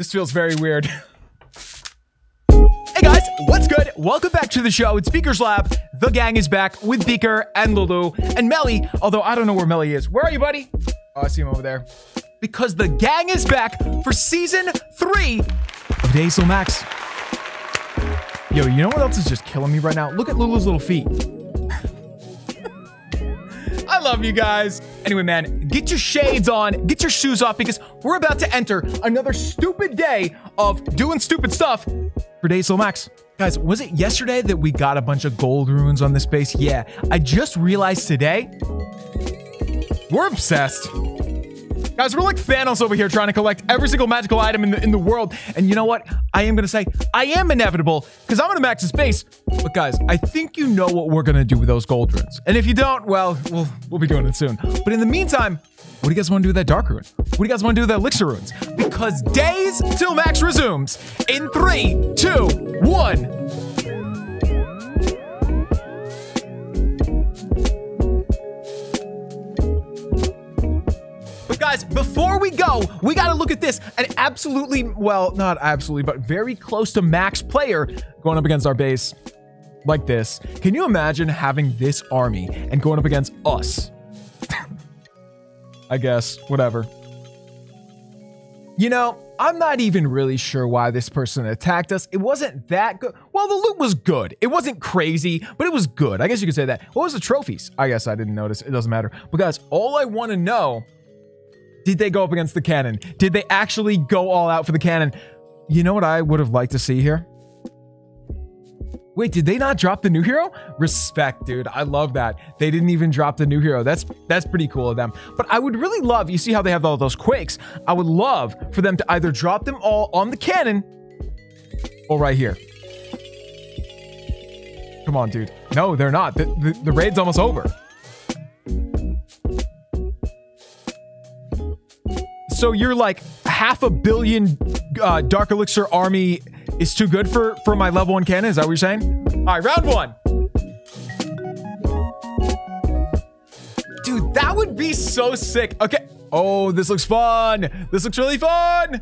This feels very weird. hey guys, what's good? Welcome back to the show. It's Beaker's Lab. The gang is back with Beaker and Lulu and Melly, although I don't know where Melly is. Where are you, buddy? Oh, I see him over there. Because the gang is back for season three of Days Till Max. Yo, you know what else is just killing me right now? Look at Lulu's little feet. Love you guys. Anyway, man, get your shades on, get your shoes off because we're about to enter another stupid day of doing stupid stuff for Days Till Max. Guys, was it yesterday that we got a bunch of gold runes on this base? Yeah, I just realized today we're obsessed. Guys, we're like Thanos over here trying to collect every single magical item in the in the world. And you know what? I am gonna say I am inevitable because I'm gonna max the space. But guys, I think you know what we're gonna do with those gold runes. And if you don't, well, we'll we'll be doing it soon. But in the meantime, what do you guys want to do with that dark rune? What do you guys want to do with that elixir runes? Because days till max resumes in three, two, one. Guys, before we go, we got to look at this. An absolutely, well, not absolutely, but very close to max player going up against our base like this. Can you imagine having this army and going up against us? I guess, whatever. You know, I'm not even really sure why this person attacked us. It wasn't that good. Well, the loot was good. It wasn't crazy, but it was good. I guess you could say that. What was the trophies? I guess I didn't notice. It doesn't matter. But guys, all I want to know did they go up against the cannon? Did they actually go all out for the cannon? You know what I would have liked to see here? Wait, did they not drop the new hero? Respect, dude. I love that. They didn't even drop the new hero. That's that's pretty cool of them. But I would really love, you see how they have all those quakes? I would love for them to either drop them all on the cannon or right here. Come on, dude. No, they're not. The, the, the raid's almost over. So you're like half a billion uh, Dark Elixir army is too good for for my level one cannon. Is that what you're saying? All right, round one. Dude, that would be so sick. Okay. Oh, this looks fun. This looks really fun.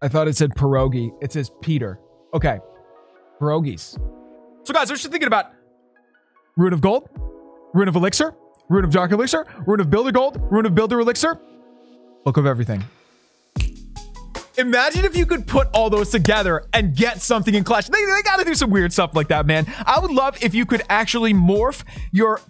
I thought it said pierogi. It says Peter. Okay. Pierogies. So guys, what you thinking about? Rune of Gold? Rune of Elixir? Rune of Dark Elixir? Rune of Builder Gold? Rune of Builder Elixir? Book of everything. Imagine if you could put all those together and get something in Clash. They, they gotta do some weird stuff like that, man. I would love if you could actually morph your...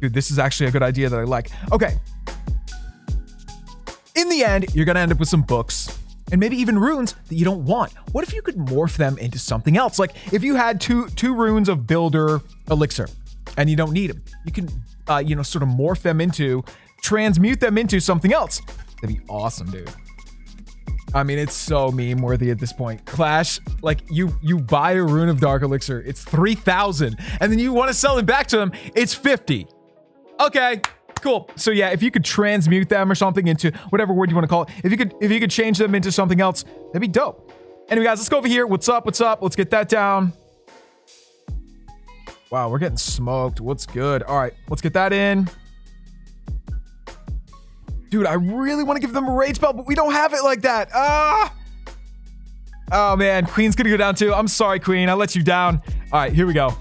Dude, this is actually a good idea that I like. Okay. In the end, you're gonna end up with some books and maybe even runes that you don't want. What if you could morph them into something else? Like if you had two two runes of Builder Elixir and you don't need them, you can, uh, you know, sort of morph them into, transmute them into something else. That'd be awesome, dude. I mean, it's so meme worthy at this point. Clash, like you you buy a rune of Dark Elixir, it's 3,000, and then you want to sell it back to them, it's 50. Okay, cool. So yeah, if you could transmute them or something into whatever word you want to call it, if you could if you could change them into something else, that'd be dope. Anyway, guys, let's go over here. What's up? What's up? Let's get that down. Wow, we're getting smoked. What's good? All right, let's get that in. Dude, I really want to give them a rage spell, but we don't have it like that. Ah! Oh, man. Queen's going to go down too. I'm sorry, Queen. I let you down. All right, here we go.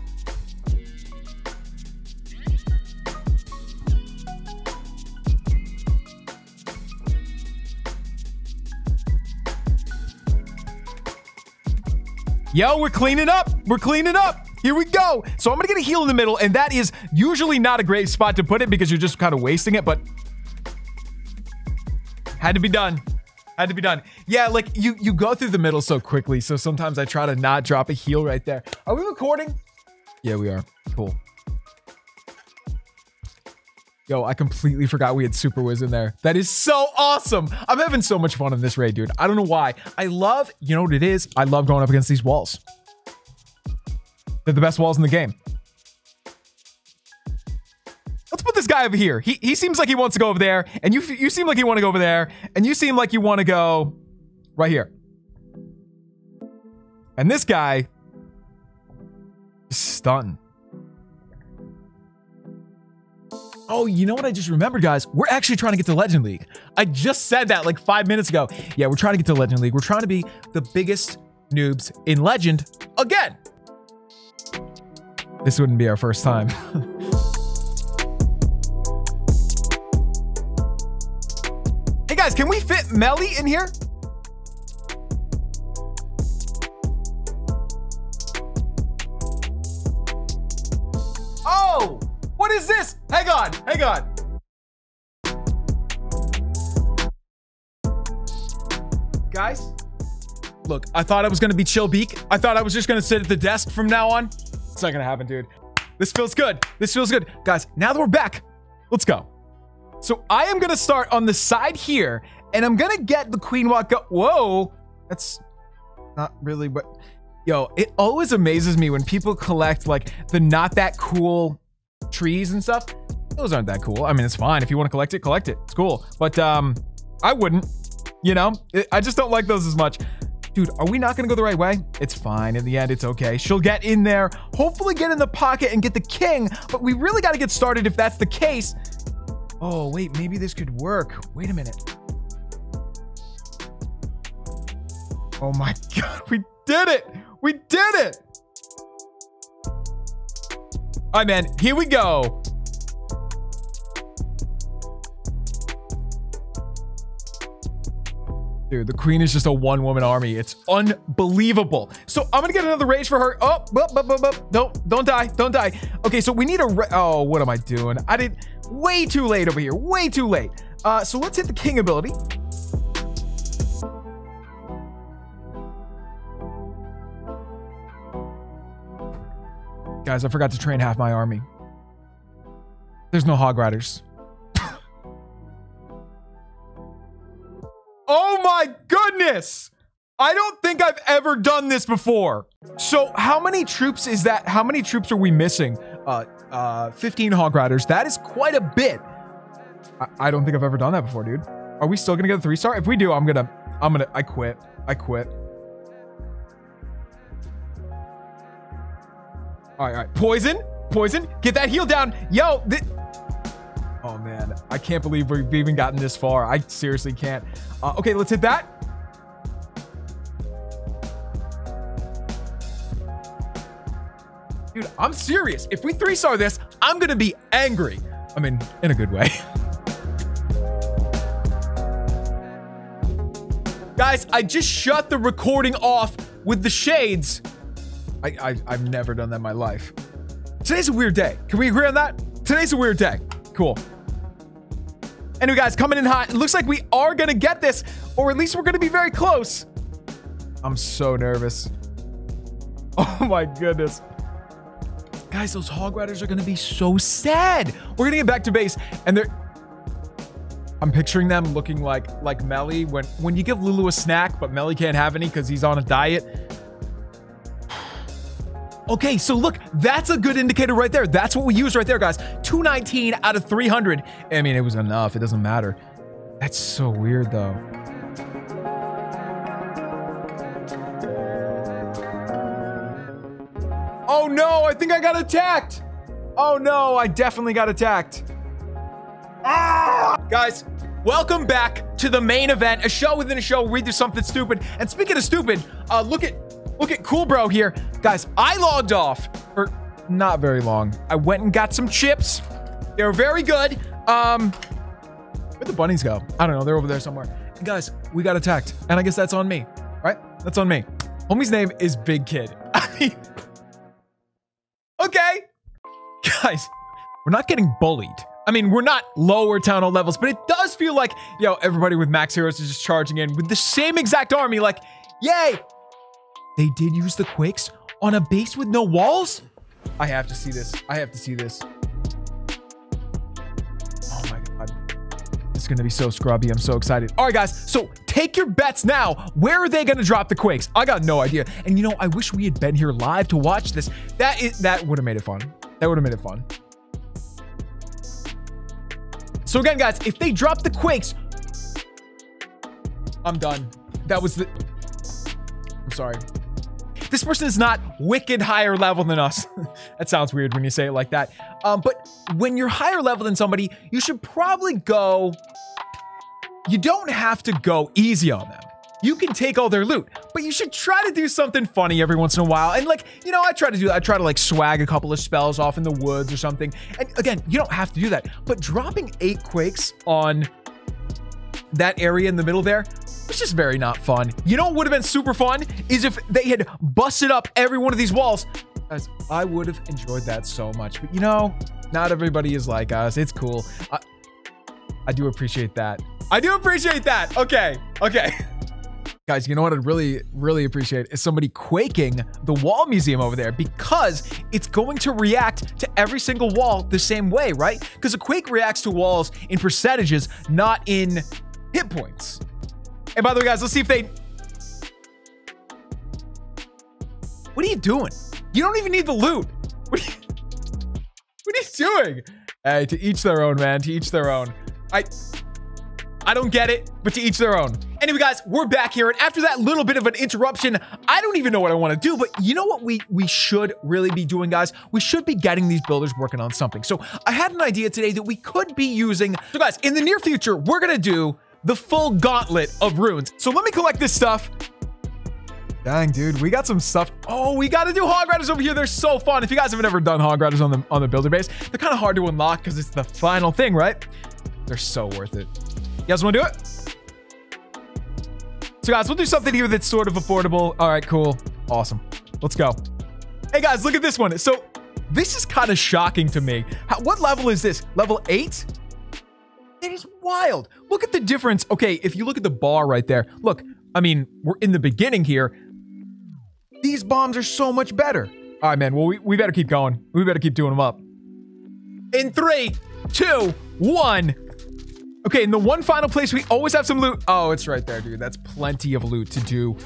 Yo, we're cleaning up. We're cleaning up. Here we go. So I'm going to get a heal in the middle, and that is usually not a great spot to put it because you're just kind of wasting it, but had to be done. Had to be done. Yeah, like you you go through the middle so quickly, so sometimes I try to not drop a heal right there. Are we recording? Yeah, we are. Cool. Yo, I completely forgot we had Super Wiz in there. That is so awesome. I'm having so much fun in this raid, dude. I don't know why. I love, you know what it is? I love going up against these walls. They're the best walls in the game. This guy over here. He, he seems like he wants to go over there, and you you seem like you want to go over there, and you seem like you want to go right here. And this guy is. Oh, you know what I just remembered, guys? We're actually trying to get to Legend League. I just said that like five minutes ago. Yeah, we're trying to get to Legend League. We're trying to be the biggest noobs in Legend again. This wouldn't be our first time. hey guys, can we fit Melly in here? Oh, what is this? Hang on, hang on. Guys, look, I thought I was gonna be chill beak. I thought I was just gonna sit at the desk from now on. It's not gonna happen, dude. This feels good. This feels good. Guys, now that we're back, let's go. So I am gonna start on the side here, and I'm gonna get the queen walk up. Whoa, that's not really what. Yo, it always amazes me when people collect like the not that cool trees and stuff. Those aren't that cool. I mean, it's fine if you want to collect it, collect it. It's cool, but um, I wouldn't. You know, it, I just don't like those as much. Dude, are we not going to go the right way? It's fine. In the end, it's okay. She'll get in there, hopefully get in the pocket and get the king, but we really got to get started if that's the case. Oh, wait, maybe this could work. Wait a minute. Oh my God, we did it. We did it. All right, man, here we go. Dude, the queen is just a one-woman army. It's unbelievable. So I'm gonna get another rage for her. Oh, bup, bup, bup, bup. don't, don't die, don't die. Okay, so we need a. oh, what am I doing? I did way too late over here. Way too late. Uh, so let's hit the king ability. Guys, I forgot to train half my army. There's no hog riders. Oh my goodness! I don't think I've ever done this before. So how many troops is that? How many troops are we missing? Uh, uh, 15 hog riders. That is quite a bit. I, I don't think I've ever done that before, dude. Are we still gonna get a three star? If we do, I'm gonna, I'm gonna, I quit. I quit. All right, all right. Poison, poison. Get that heal down. Yo, Oh man, I can't believe we've even gotten this far. I seriously can't. Uh, okay, let's hit that. Dude, I'm serious. If we three star this, I'm gonna be angry. I mean, in a good way. Guys, I just shut the recording off with the shades. I, I, I've never done that in my life. Today's a weird day. Can we agree on that? Today's a weird day. Cool. Anyway, guys, coming in hot. It looks like we are going to get this, or at least we're going to be very close. I'm so nervous. Oh my goodness. Guys, those hog riders are going to be so sad. We're going to get back to base, and they're... I'm picturing them looking like like Melly when when you give Lulu a snack, but Melly can't have any because he's on a diet. Okay, so look, that's a good indicator right there. That's what we use right there, guys. 219 out of 300. I mean, it was enough. It doesn't matter. That's so weird, though. Oh no, I think I got attacked. Oh no, I definitely got attacked. Ah! Guys, welcome back to the main event, a show within a show where we do something stupid. And speaking of stupid, uh, look at Look at Cool Bro here. Guys, I logged off for not very long. I went and got some chips. They were very good. Um, where'd the bunnies go? I don't know. They're over there somewhere. And guys, we got attacked. And I guess that's on me, right? That's on me. Homie's name is Big Kid. I mean, okay. Guys, we're not getting bullied. I mean, we're not lower town hall levels, but it does feel like, yo, everybody with max heroes is just charging in with the same exact army. Like, yay, they did use the Quakes on a base with no walls? I have to see this. I have to see this. Oh my god. It's gonna be so scrubby. I'm so excited. All right, guys. So take your bets now. Where are they gonna drop the Quakes? I got no idea. And you know, I wish we had been here live to watch this. That is that would have made it fun. That would have made it fun. So again, guys, if they drop the Quakes, I'm done. That was the... I'm sorry. This person is not wicked higher level than us. that sounds weird when you say it like that. Um, but when you're higher level than somebody, you should probably go. You don't have to go easy on them. You can take all their loot, but you should try to do something funny every once in a while. And like, you know, I try to do that. I try to like swag a couple of spells off in the woods or something. And again, you don't have to do that. But dropping eight quakes on that area in the middle there it's just very not fun. You know what would have been super fun is if they had busted up every one of these walls. Guys, I would have enjoyed that so much. But you know, not everybody is like us. It's cool. I, I do appreciate that. I do appreciate that. Okay. Okay. Guys, you know what I'd really, really appreciate is somebody quaking the wall museum over there because it's going to react to every single wall the same way, right? Because a quake reacts to walls in percentages, not in hit points. And by the way, guys, let's see if they... What are you doing? You don't even need the loot. What are you, what are you doing? Hey, to each their own, man. To each their own. I... I don't get it, but to each their own. Anyway, guys, we're back here. And after that little bit of an interruption, I don't even know what I want to do, but you know what we, we should really be doing, guys? We should be getting these builders working on something. So I had an idea today that we could be using. So guys, in the near future, we're going to do the full gauntlet of runes. So let me collect this stuff. Dang, dude, we got some stuff. Oh, we got to do hog riders over here. They're so fun. If you guys have never done hog riders on the on the builder base, they're kind of hard to unlock because it's the final thing, right? They're so worth it. You guys want to do it? So guys, we'll do something here that's sort of affordable. All right, cool. Awesome. Let's go. Hey guys, look at this one. So this is kind of shocking to me. How, what level is this? Level eight? It is wild. Look at the difference. Okay, if you look at the bar right there, look, I mean, we're in the beginning here. These bombs are so much better. All right, man. Well, we, we better keep going. We better keep doing them up. In three, two, one. Okay, in the one final place, we always have some loot. Oh, it's right there, dude. That's plenty of loot to do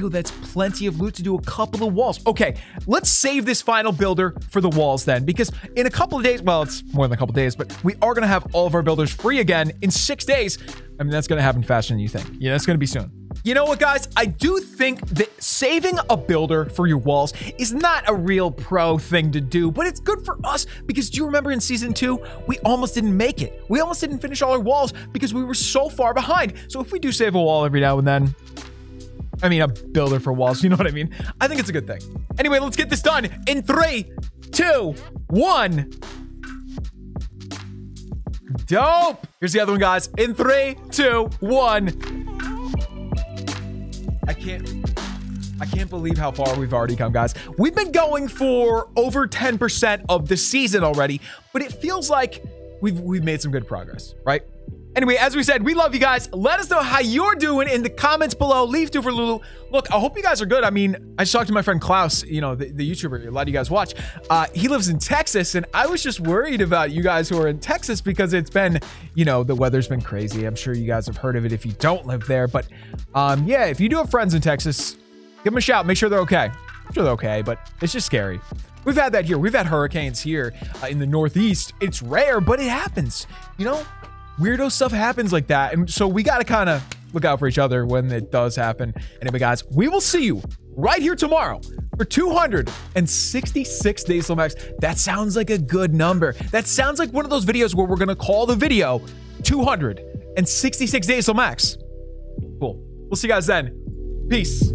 Dude, that's plenty of loot to do a couple of walls. Okay, let's save this final builder for the walls then, because in a couple of days, well, it's more than a couple of days, but we are going to have all of our builders free again in six days. I mean, that's going to happen faster than you think. Yeah, that's going to be soon. You know what, guys? I do think that saving a builder for your walls is not a real pro thing to do, but it's good for us because do you remember in season two, we almost didn't make it. We almost didn't finish all our walls because we were so far behind. So if we do save a wall every now and then, I mean, a builder for walls. You know what I mean? I think it's a good thing. Anyway, let's get this done in three, two, one. Dope. Here's the other one, guys. In three, two, one. I can't. I can't believe how far we've already come, guys. We've been going for over 10% of the season already, but it feels like we've we've made some good progress, right? Anyway, as we said, we love you guys. Let us know how you're doing in the comments below. Leave two for Lulu. Look, I hope you guys are good. I mean, I just talked to my friend Klaus, you know, the, the YouTuber a lot of you guys watch. Uh, he lives in Texas, and I was just worried about you guys who are in Texas because it's been, you know, the weather's been crazy. I'm sure you guys have heard of it if you don't live there. But um, yeah, if you do have friends in Texas, give them a shout. Make sure they're okay. I'm sure they're okay, but it's just scary. We've had that here. We've had hurricanes here uh, in the Northeast. It's rare, but it happens. You know, weirdo stuff happens like that. And so we got to kind of look out for each other when it does happen. Anyway, guys, we will see you right here tomorrow for 266 days till max. That sounds like a good number. That sounds like one of those videos where we're going to call the video 266 days till max. Cool. We'll see you guys then. Peace.